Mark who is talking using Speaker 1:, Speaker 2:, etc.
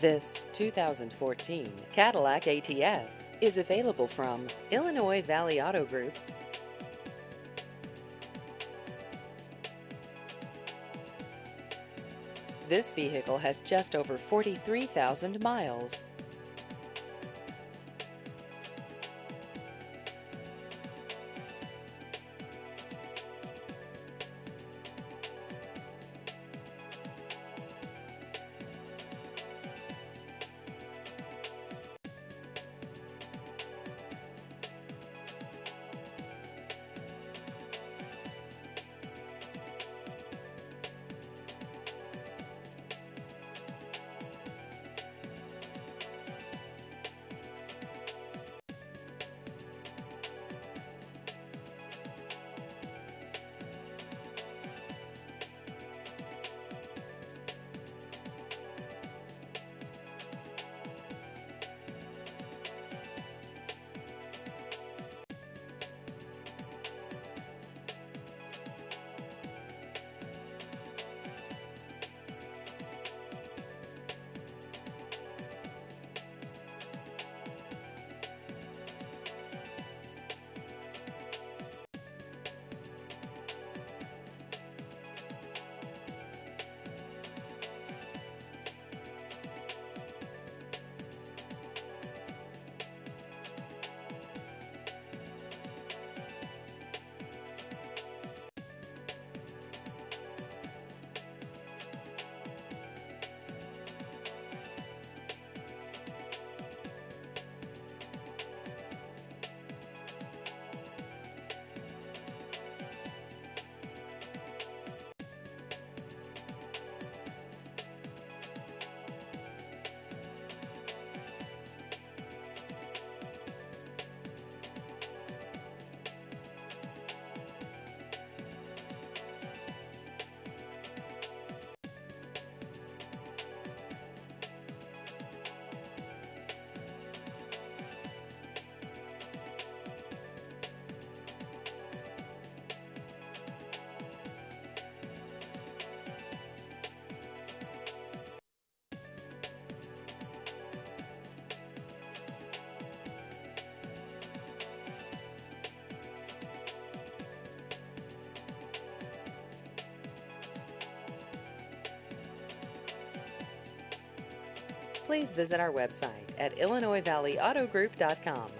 Speaker 1: This 2014 Cadillac ATS is available from Illinois Valley Auto Group. This vehicle has just over 43,000 miles. Please visit our website at IllinoisValleyAutoGroup.com.